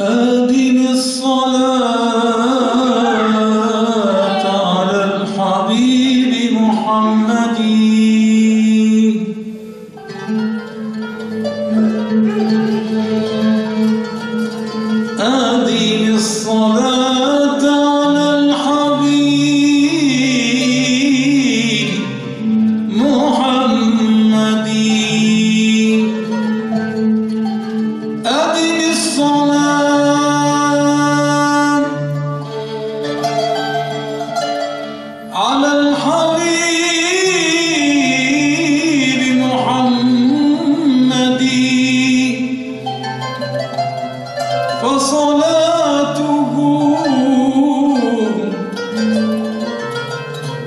آدم الصلاة فصلاتهم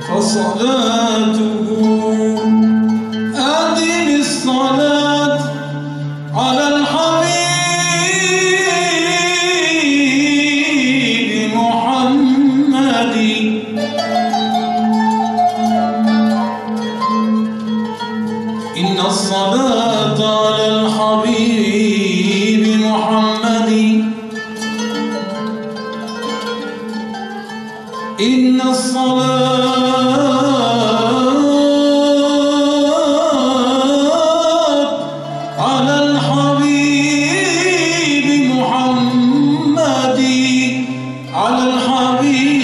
فصلاتهم إن الصلاة على الحبيب محمد على الحبيب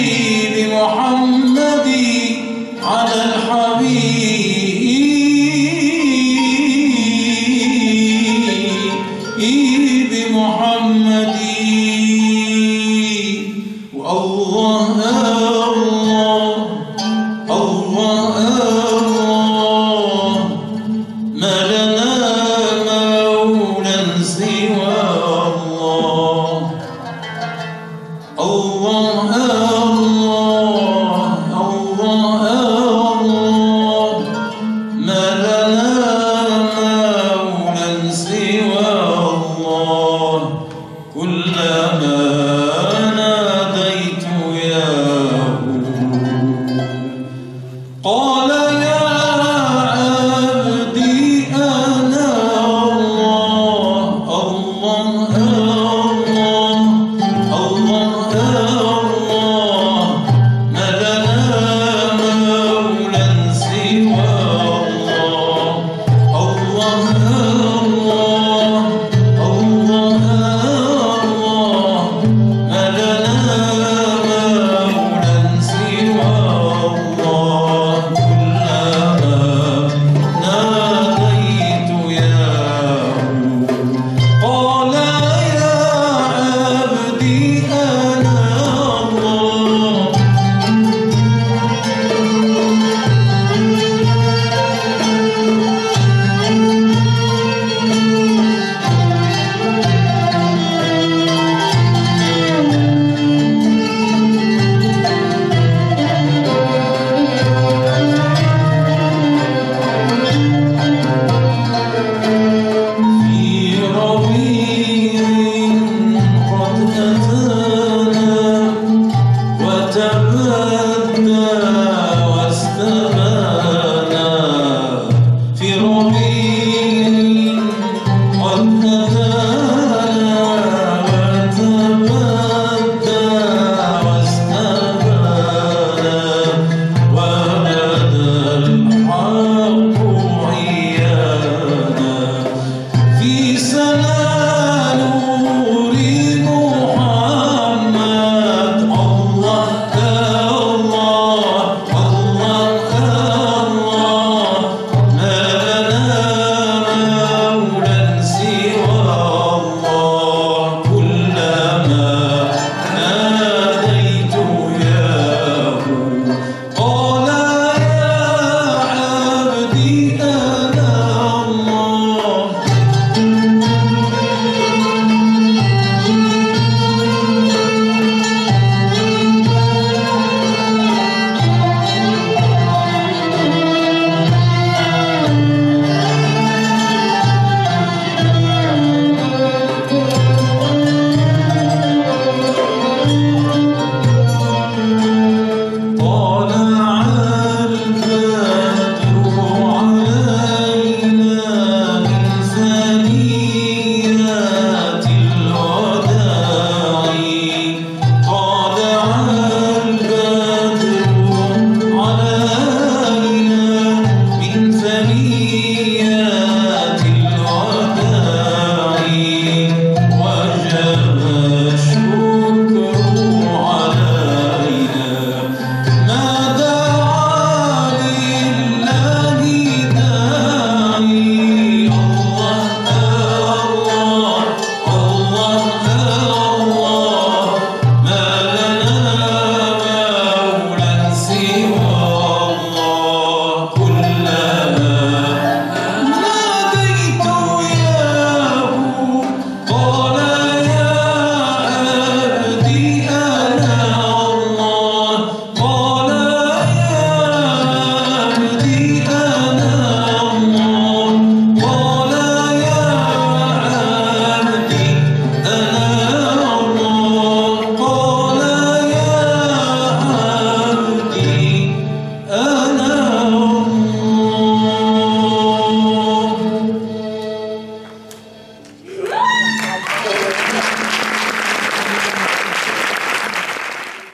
قال Amen.